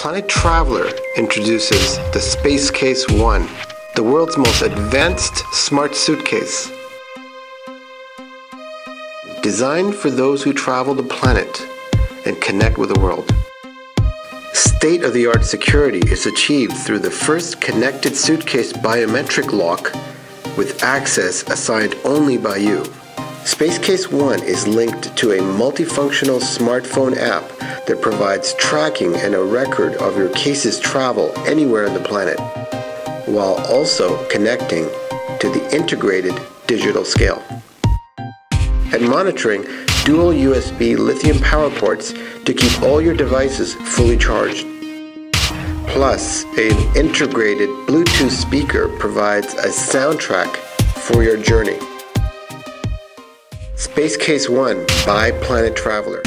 Planet Traveler introduces the Space Case 1, the world's most advanced smart suitcase. Designed for those who travel the planet and connect with the world. State of the art security is achieved through the first connected suitcase biometric lock with access assigned only by you. Space Case 1 is linked to a multifunctional smartphone app that provides tracking and a record of your case's travel anywhere on the planet, while also connecting to the integrated digital scale. And monitoring dual USB lithium power ports to keep all your devices fully charged. Plus, an integrated Bluetooth speaker provides a soundtrack for your journey. Space Case 1 by Planet Traveler.